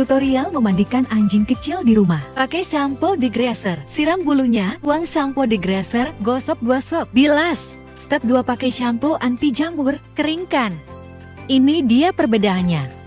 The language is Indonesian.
Tutorial memandikan anjing kecil di rumah. Pakai sampo degreaser. Siram bulunya, buang sampo degreaser, gosok-gosok, bilas. Step 2 pakai shampoo anti jamur, keringkan. Ini dia perbedaannya.